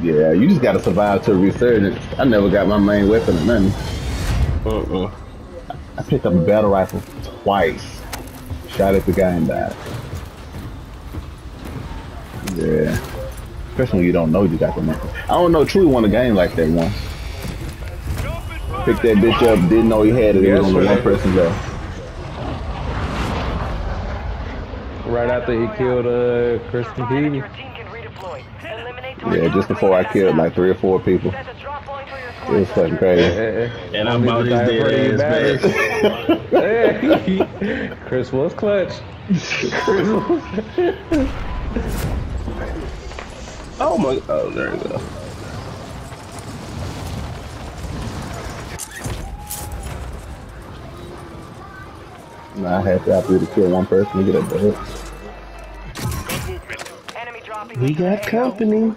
Yeah, you just gotta survive to a resurgence. I never got my main weapon or nothing. Uh-uh. I picked up a battle rifle twice. Shot at the guy and died. Yeah. Especially when you don't know you got the money. I don't know, True won a game like that once. Picked that bitch up, didn't know he had it. It was only one person left. Right after he killed uh, Kristen Peavy. Yeah, just before I killed like three or four people. Set a drop point for your It was fucking crazy. And I'm about his dead ass back. Hey, Chris was clutch. Chris was Oh my, oh, there you go. Nah, I had to after to kill one person to get a the hook. Enemy dropping. We got the AO. company.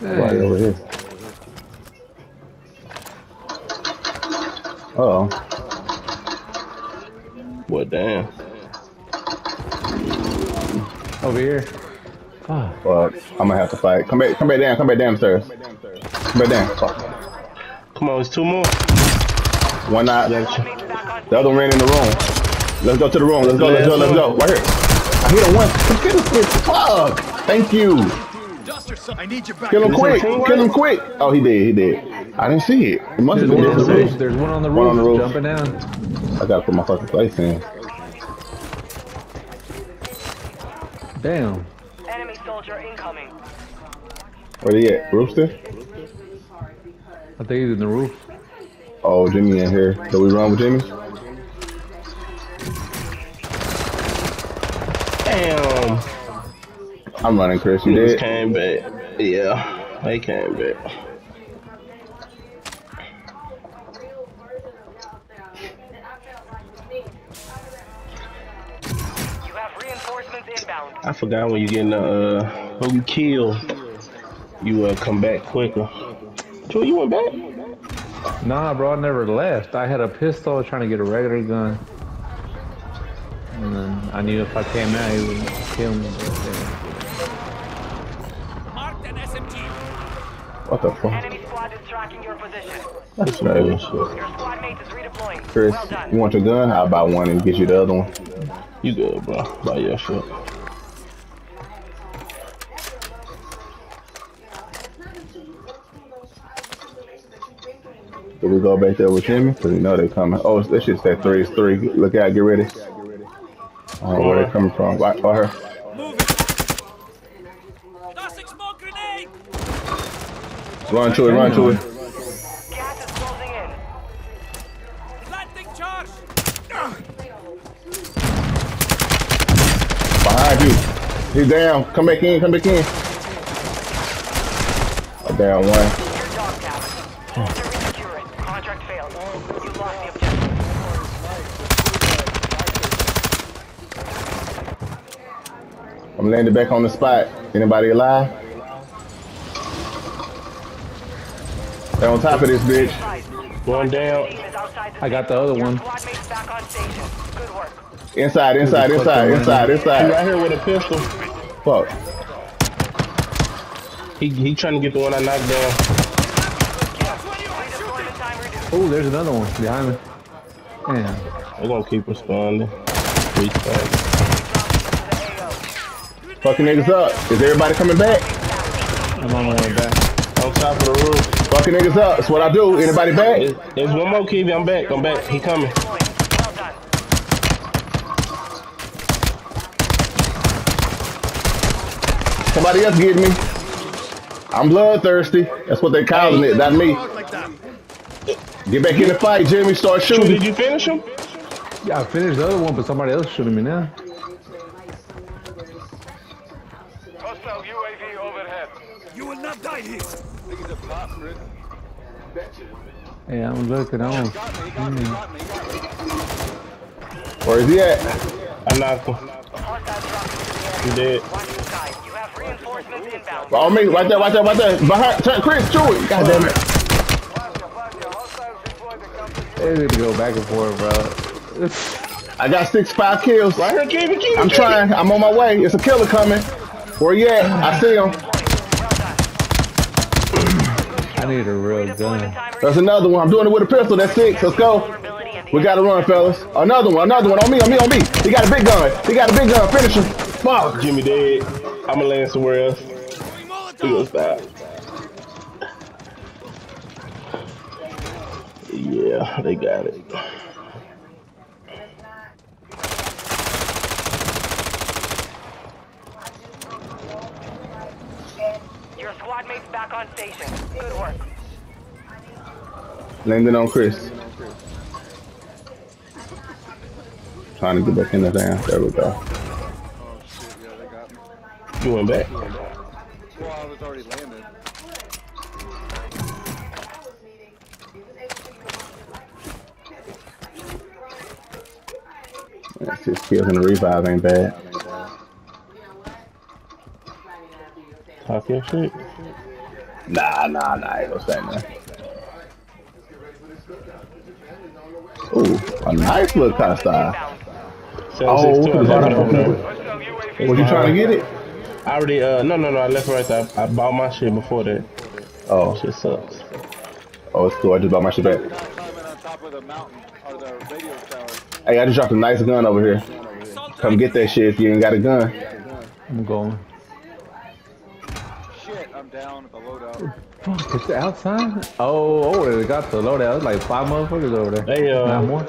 Right over here. Uh oh. What damn? over here. Fuck. Well, I'm gonna have to fight. Come back, come back down, come back downstairs. Come back down. Fuck. Come on, it's two more. One not. Teammates The other one ran in the room. Let's go to the room. Let's go, let's go, let's go. Right here. I hit him once. Come get this bitch. Fuck. Thank you. I need you back. Kill him quick. Kill him quick. Oh, he did. He did. I didn't see it. It must have been on the roof. bitch. There's one on the One roof. on the roof. Jumping down. I gotta put my fucking place in. Damn. enemy soldier incoming. Where he at? Rooster? I think he's in the roof. Oh, Jimmy in here. So we run with Jimmy? Damn. I'm running, Chris. You Niggas dead? came back. Yeah, they came back. You have reinforcements inbound. I forgot when you getting the uh when you kill, you uh come back quicker. Joe, you went back? Nah, bro, I never left. I had a pistol trying to get a regular gun. And then I knew if I came out, he would kill me. But, yeah. SMG. What the fuck? Enemy squad is tracking your position. That's crazy. Your squad mate is redeploying. Chris, well done. you want your gun? I'll buy one and get you the other one. You good, bro. Buy your shit. So we go back there with Jimmy? Because we know they're coming. Oh, that shit said three. It's three. Look out, get ready. I don't know where they coming from. Right for her. Move it. Tossing smoke grenade. Run to it, run to it. Gas is closing in. Planting charge. Behind you. He's down. Come back in, come back in. Oh, down one. Your dog tap. Hold to resecure it. Contract failed. You lost the objective. I'm landing back on the spot. Anybody alive? They're on top of this bitch. One down. Team is outside the I got the other one. squad mate's back on station. Good work. Inside, inside, inside, inside, He inside. right here with a pistol. Fuck. He he trying to get the one I knocked down. Redeployment time reduced. Oh, there's another one behind me. Damn. They're gonna keep responding. Respond. Fucking niggas up. Is everybody coming back? I'm on my way back. On top of the roof. Fucking niggas up. That's what I do. Anybody back? There's, there's one more Kiwi. I'm back. I'm back. He coming. Somebody else get me. I'm bloodthirsty. That's what they calling it. Not me. Get back in the fight, Jimmy. Start shooting. did you finish him? Yeah, I finished the other one, but somebody else shooting me now. Yeah, I'm looking on. Hmm. Where is he at? I knocked him. Hostile dropping He into the air. dead. Watch the sky. You have. On me. Right there, right there, right there. Behind. Turn, Chris, shoot it. God damn it. Hostiles deployed the company. They need to go back and forth, bro. I got six, five kills. Right here, Kiwi, Kiwi. I'm trying. I'm on my way. It's a killer coming. Where you at? I see him. Well done. I need a real gun. That's another one. I'm doing it with a pistol. That's six. Let's go. vulnerability and the We gotta run, fellas. Another one. Another one. On me. On me. On me. He got a big gun. He got a big gun. Finish him. Fuck. Jimmy dead. I'ma land somewhere else. Throwing We gonna Molotov! stop. Yeah, they got it. Your squad mates back on station. Good work. Landing on Chris. Trying to get back in the van. There we go. Oh shit, yeah, they got me. You went back. Well, I was already landed. Yeah, Six kills in the revive ain't bad. Uh, Talk your shit. Nah, nah, nah. I ain't gonna say nothing. Ooh, a nice little car style. Oh, 762, I the left it bottom. over there. Hostile UAV. Was you trying to get it? I already, uh, no, no, no, I left right there. I bought my shit before that. Oh, Shit sucks. oh, it's cool. I just bought my shit back. Not climbing on top of the mountain or the radio tower. Hey, I just dropped a nice gun over here. Come get that shit if you ain't got a gun. I'm going. Shit, I'm down at the loadout. Fuck, it's outside? Oh, oh, they got the loadout. There's like five motherfuckers over there. They, uh, Not more.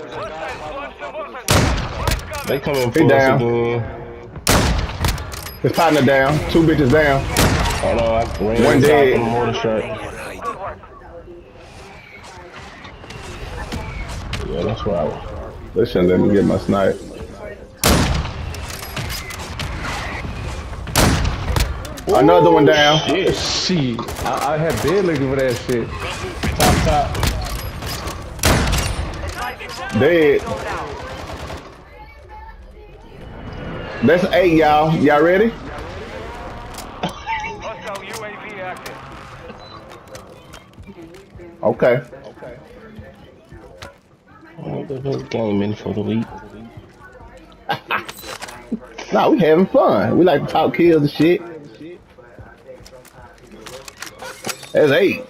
They coming He for us down. again. His partner down. Two bitches down. Hold on, I ran One on top dead. of the mortar shot. Good. Yeah, that's right. They shouldn't let me get my snipe. Another one down. Shit. Shit. I, I had been looking for that shit. Top, top. Dead. That's eight, y'all. Y'all ready? Hostile UAV active. Okay. What the fuck gaming for the week? Nah, we having fun. We like to talk kills and shit. That's eight.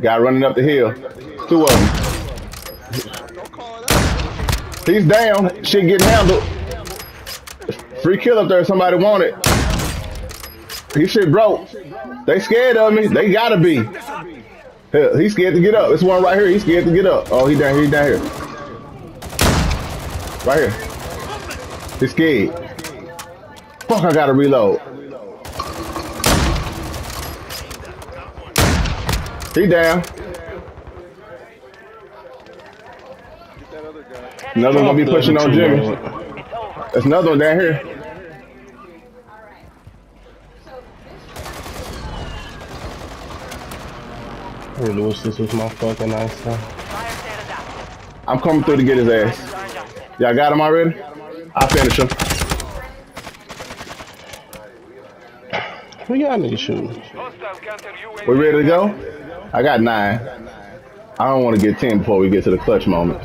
Guy running up the hill. Two of them. He's down. Shit getting handled. Free kill up there. Somebody want it. He shit broke. They scared of me. They gotta be. Hell, he's scared to get up. This one right here. He's scared to get up. Oh, he down here. He down here. Right here. He's scared. Fuck, I gotta reload. He down. Get that other guy. Another one gonna be pushing on Jimmy. There's another one down here. I really wish this was my fucking nice time. Fire sale adapted. I'm coming through to get his ass. Y'all got him already? I'll finish him. Who y'all niggas shooting? Hostile counter UAV. We ready to go? I got nine. I don't want to get ten before we get to the clutch moment.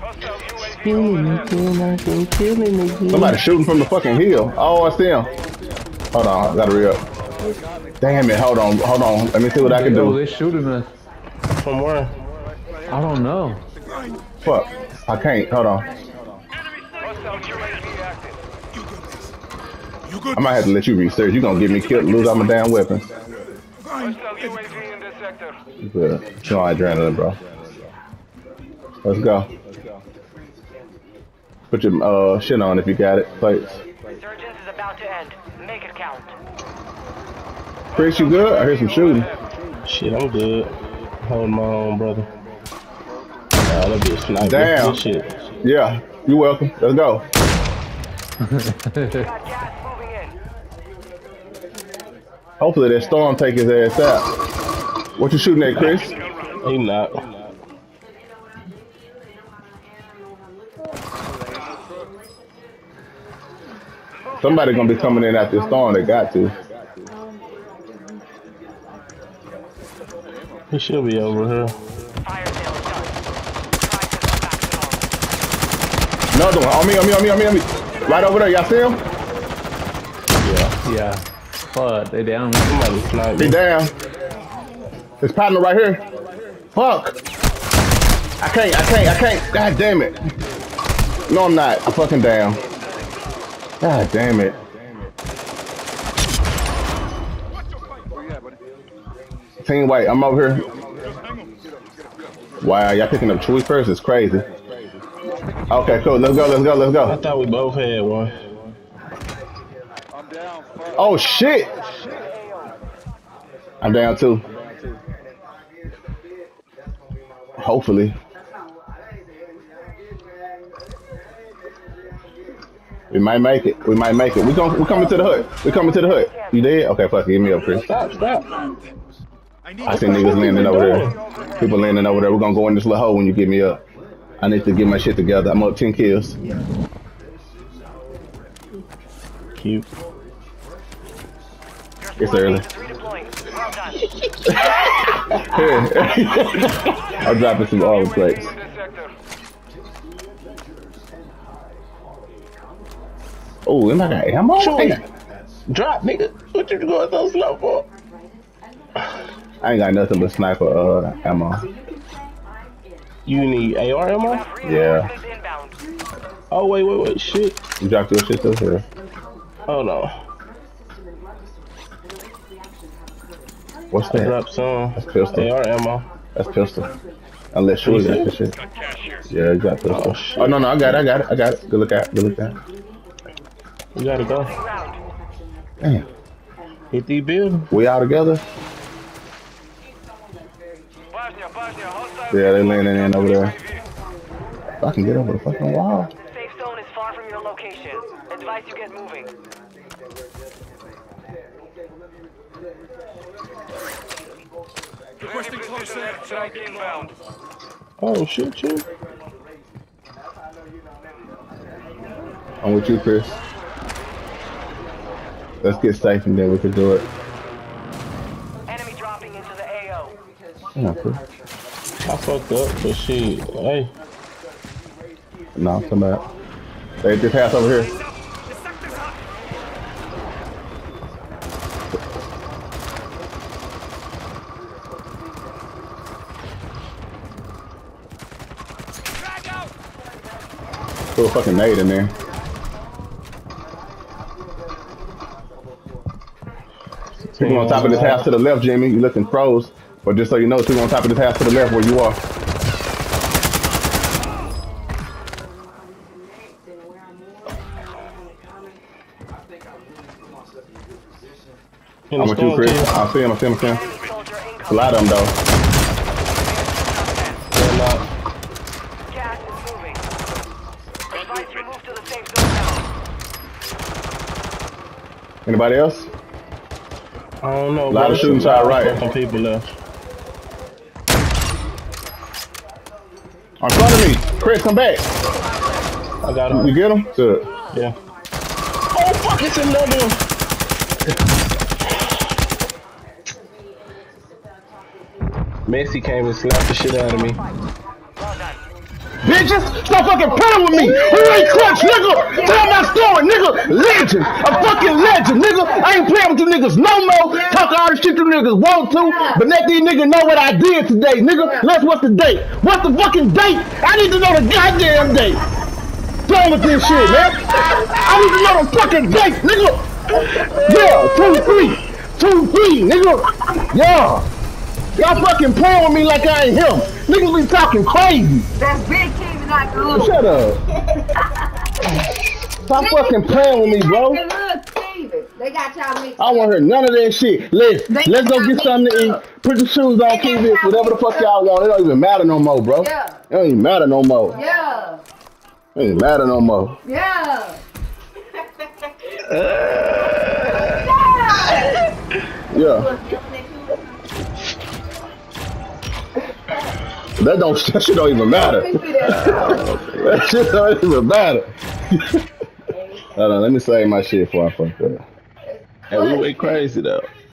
Hostile UAV overhead. Somebody shooting from the fucking hill. Oh, I see him. Hold on, I gotta re up. Damn it, hold on, hold on. Let me see what I can Oh, do. they shooting us. From where? I don't know. Fuck. I can't. Hold on. Hostile UAV active. You good? I might have to let you research. You're gonna get me killed, lose all my damn weapons. Fine. Hostile UAV in this sector. Good. You know adrenaline, bro. Let's go. Put your uh shit on if you got it. Plates. Resurgence is about to end. Make it count. Chris, you good? I hear some shooting. Shit, I'm good. Holding my own, brother. Oh, that bitch sniper. Damn. Shit. Yeah, you're welcome. Let's go. Got gas moving in. Hopefully that storm take his ass out. What you shooting at, Chris? He not. Somebody gonna be coming in after the storm. They got to. He should be over here. Fire sale done. Try to come back to normal. Another one. On me, on me, on me, on me, on me. Right over there, y'all see him? Yeah. Yeah. Fuck, they down. Somebody sniped He me. down. His partner right here. Fuck. I can't, I can't, I can't. God damn it. No, I'm not. I'm fucking down. God damn it. Team white, I'm over here. Wow, y'all picking up Chewy first? It's crazy. Okay, cool. Let's go, let's go, let's go. I thought we both had one. Oh, shit. I'm down too. Hopefully. We might make it. We might make it. We going we coming to the hood. We coming to the hood. You did? Okay, fuck it. Give me up, Chris. Stop, stop. I see niggas landing over there. People landing over there. We're gonna go in this little hole when you get me up. I need to get my shit together. I'm up 10 kills. Cute. It's early. Redeploying. Well done. I'm dropping some all plates. In this. Oh, am I got ammo? Chewy. Drop, nigga. What you going so slow for? I ain't got nothing but sniper uh, ammo. You need AR ammo? Yeah. Oh, wait, wait, wait. Shit. You dropped your shit over here. Oh, no. What's I that? dropped some That's pistol. AR ammo. That's pistol. Unless you got the oh, shit. Yeah, you got pistol. Oh. Oh, no, no, I got it, I got it, I got it. Good look at, good look at. We gotta go. Round. Damn. Hit the building. We all together? Bosnia, Bosnia, hostile. Yeah, they landing in over there. UAV. If I can get over the fucking wall. Safe zone is far from your location. Advise you get moving. Requesting close air. Strike inbound. Oh, shit, shit. I'm with you, Chris. Let's get safe and then we can do it. Enemy dropping into the AO. Yeah, Chris. I fucked up, but shit. Hey, No, come back. They just pass over here. The sector's hot. Drag out. Throw a fucking nade in there. People on top of this house to the left, Jimmy. You looking froze. But just so you know, people on top of this house to the left where you are. I'm with you, Chris. team. I see him, I see him, I see him. A lot of them, though. They're not. Gas is moving. Advise you move to the safe zone now. Anybody else? I don't know. Lot bro. of shooting It's a lot right. of fucking people left. In front of me. Chris, come back. I got him. You get him? Good. Yeah. Oh, fuck, it's another one. Messi came and slapped the shit out of me. Bitches, stop fucking playing with me. Who ain't clutch, nigga? Tell my story, nigga. Legend. A fucking legend, nigga. I ain't playing with you niggas no more. Talk all the shit you niggas want to, but let these niggas know what I did today, nigga. Let's what's the date? What's the fucking date? I need to know the goddamn date. Done with this shit, man. I need to know the fucking date, nigga. Yeah, two, three. Two, three, nigga. Yeah. Y'all fucking playing with me like I ain't him. Niggas be talking crazy. That's big not. Shut up. Stop fucking playing with me, bro. They got y'all mixed I want to hear none of that shit. Let's They let's go get something to eat. Put the shoes on, keep whatever the fuck y'all want. It don't even matter no more, bro. Yeah. It don't even matter no more. Yeah, It ain't matter no more. Yeah. yeah. Yeah. That don't that shit don't even matter. That shit don't even matter. Hold on, let me save my shit before I fuck up. And we went crazy though.